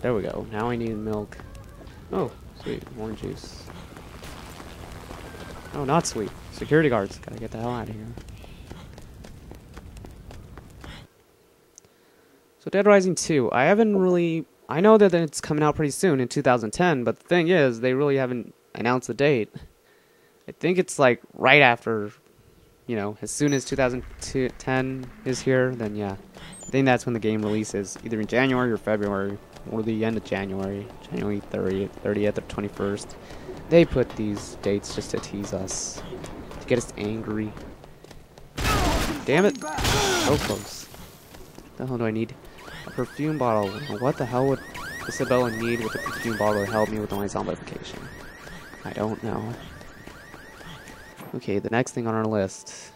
There we go. Now I need milk. Oh, sweet. Orange juice. Oh, not sweet. Security guards. Gotta get the hell out of here. So Dead Rising 2. I haven't really... I know that it's coming out pretty soon in 2010, but the thing is, they really haven't announced the date. I think it's like right after, you know, as soon as 2010 is here, then yeah. I think that's when the game releases, either in January or February, or the end of January, January 30th, 30th or 21st. They put these dates just to tease us, to get us angry. Damn it! Oh, so close. What the hell do I need? A perfume bottle. What the hell would Isabella need with a perfume bottle to help me with my zombification? I don't know. Okay, the next thing on our list.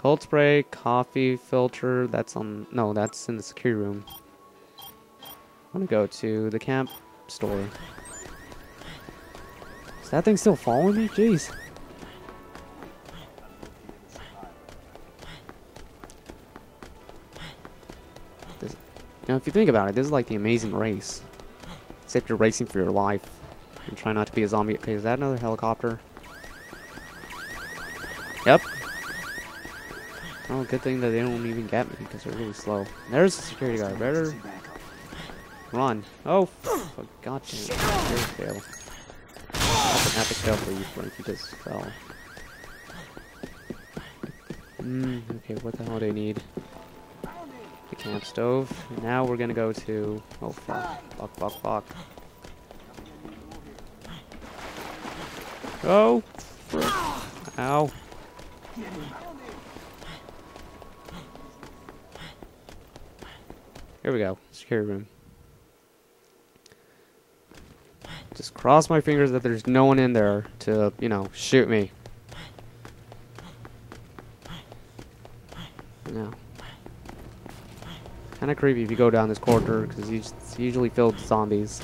Cold spray, coffee filter, that's on, no, that's in the security room. I want to go to the camp store. Is that thing still following me? Jeez. This, you know, if you think about it, this is like the amazing race. Except you're racing for your life. And try not to be a zombie. Okay, is that another helicopter? Yep. Oh, good thing that they don't even get me because they're really slow. There's the security guard. Better run. Oh, for God damn it. Here's fail. That's an epic fail for you, Frank. You just fell. Hmm, okay, what the hell do I need? The camp stove. Now we're gonna go to... Oh, fuck. Fuck, fuck, fuck. Oh! Frick. Ow. Here we go. Security room. Just cross my fingers that there's no one in there to, you know, shoot me. No. Kind of creepy if you go down this corridor because it's usually filled with zombies.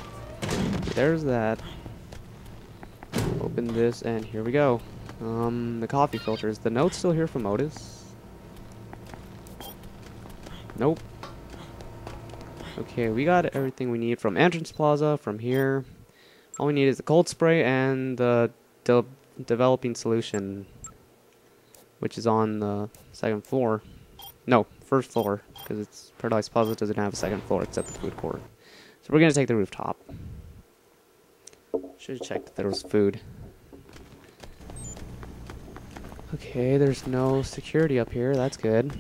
There's that. Open this and here we go. Um, the coffee filter. Is the note still here from Otis? Nope. Okay, we got everything we need from Entrance Plaza, from here. All we need is the cold spray and the de developing solution, which is on the second floor. No, first floor, because it's Paradise Plaza doesn't have a second floor except the food court. So we're gonna take the rooftop. Should have checked that there was food. Okay, there's no security up here. That's good.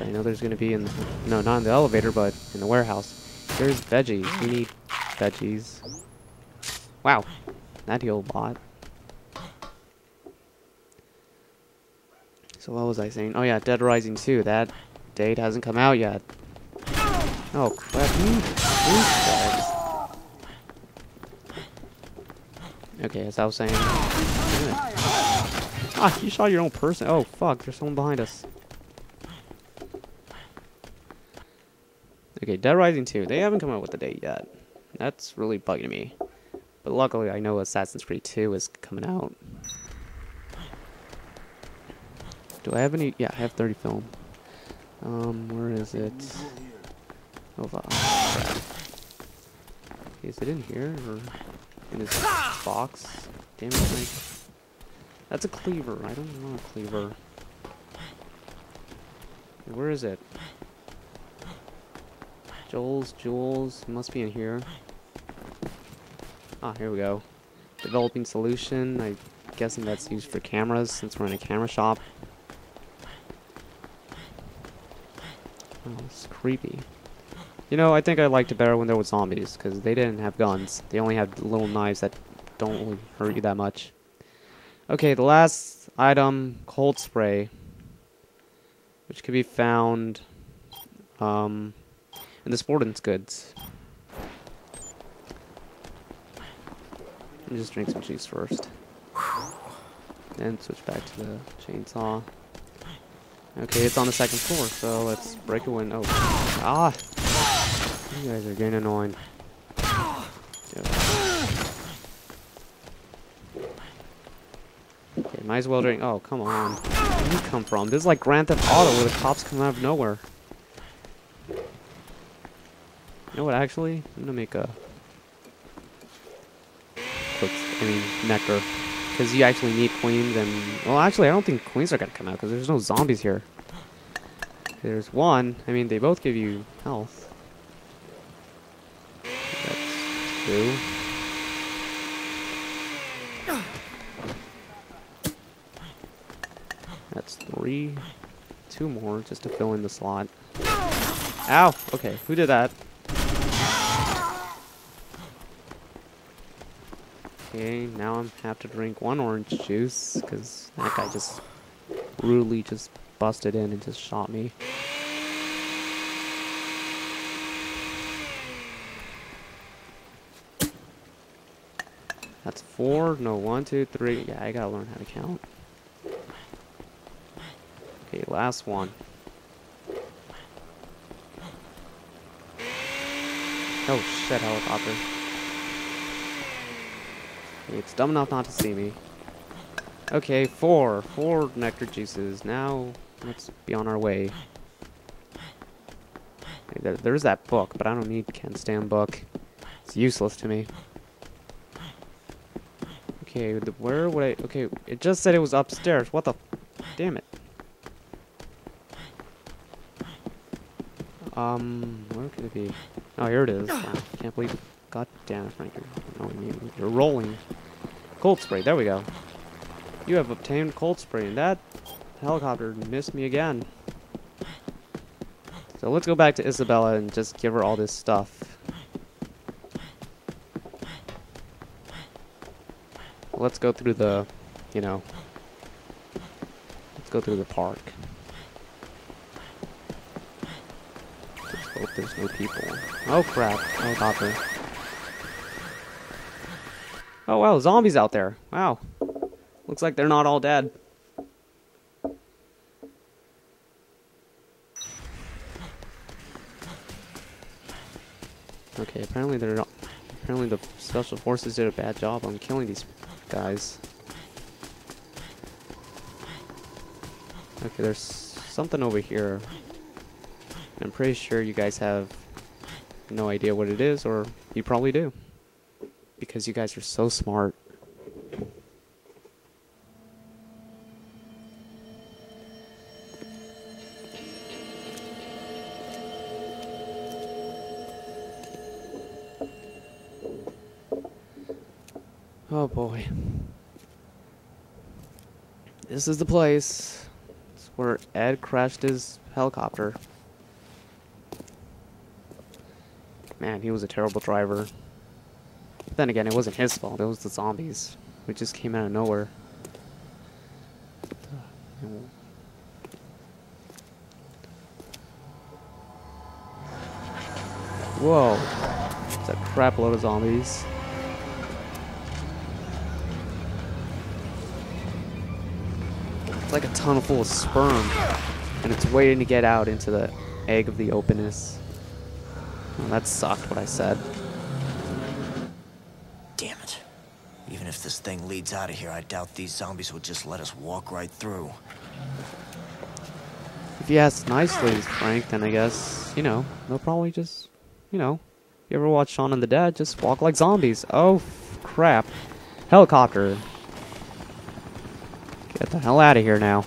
I know there's gonna be in the, no, not in the elevator, but in the warehouse. There's veggies. We need veggies. Wow, that healed a lot. So what was I saying? Oh yeah, Dead Rising 2. That date hasn't come out yet. Oh crap! Okay, as I was saying. Ah, you shot your own person. Oh fuck! There's someone behind us. Okay, Dead Rising 2. They haven't come out with the date yet. That's really bugging me. But luckily, I know Assassin's Creed 2 is coming out. Do I have any? Yeah, I have 30 film. Um, where is it? Oh, crap. Is it in here or in this box? Damn it, Mike. That's a cleaver. I don't want a cleaver. Where is it? Joel's, Jules, must be in here. Ah, here we go. Developing solution. I'm guessing that's used for cameras since we're in a camera shop. Oh, it's creepy. You know, I think I liked it better when there was zombies, because they didn't have guns. They only had little knives that don't really hurt you that much. Okay, the last item, cold spray, which could be found um, in the sporting goods. Let me just drink some juice first. Then switch back to the chainsaw. Okay, it's on the second floor, so let's break a window. Oh. Ah! You guys are getting annoying. Okay, might as well drink. Oh, come on. Where did you come from? This is like Grand Theft Auto where the cops come out of nowhere. You know what, actually? I'm gonna make a... I mean, nectar. Because you actually need queens and... Well, actually, I don't think queens are gonna come out because there's no zombies here. There's one. I mean, they both give you health. That's two. That's three. Two more just to fill in the slot. Ow! Okay, who did that? Okay, now I'm have to drink one orange juice because that guy just rudely just busted in and just shot me. That's four. No, one, two, three. Yeah, I gotta learn how to count. Okay, last one. Oh shit, helicopter. It's dumb enough not to see me. Okay, four. Four nectar juices. Now, let's be on our way. There's that book, but I don't need Ken Stan book. It's useless to me. Okay, the, where would I... Okay, it just said it was upstairs. What the... Damn it. Um, where could it be? Oh, here it is. Wow, can't believe... God damn it, Frank. You're, you're rolling. Cold spray, there we go. You have obtained cold spray, and that helicopter missed me again. So let's go back to Isabella and just give her all this stuff. Let's go through the, you know, let's go through the park. Let's hope there's no people. Oh crap, helicopter. Oh wow, zombies out there. Wow. Looks like they're not all dead. Okay, apparently they're not, apparently the special forces did a bad job on killing these guys. Okay, there's something over here. I'm pretty sure you guys have no idea what it is, or you probably do. Because you guys are so smart. Oh boy. This is the place. It's where Ed crashed his helicopter. Man, he was a terrible driver. But then again, it wasn't his fault. It was the zombies. We just came out of nowhere. Whoa. It's a crap load of zombies. It's like a tunnel full of sperm. And it's waiting to get out into the egg of the openness. That sucked what I said. Damn it. Even if this thing leads out of here, I doubt these zombies would just let us walk right through. If you ask nicely, Frank, then I guess, you know, they'll probably just, you know, you ever watch Shaun of the Dead, just walk like zombies. Oh, crap. Helicopter. Get the hell out of here now.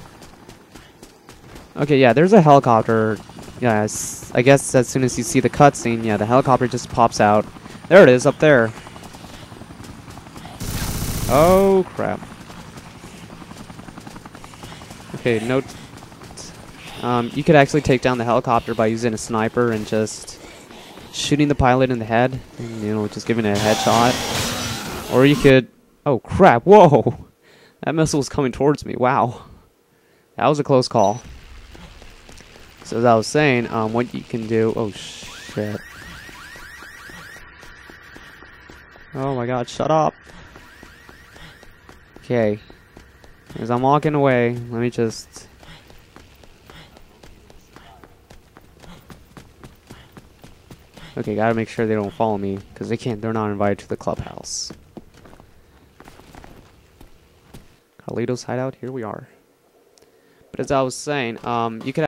Okay, yeah, there's a helicopter. Yes, I guess as soon as you see the cutscene, yeah, the helicopter just pops out. There it is, up there. Oh, crap. Okay, note. Um, you could actually take down the helicopter by using a sniper and just shooting the pilot in the head. And, you know, just giving it a headshot. Or you could... Oh, crap. Whoa! That missile was coming towards me. Wow. That was a close call. So as I was saying, um, what you can do... Oh, shit. Oh my god, shut up. Okay. As I'm walking away, let me just... Okay, gotta make sure they don't follow me, because they can't, they're not invited to the clubhouse. Carlito's hideout, here we are. But as I was saying, um, you could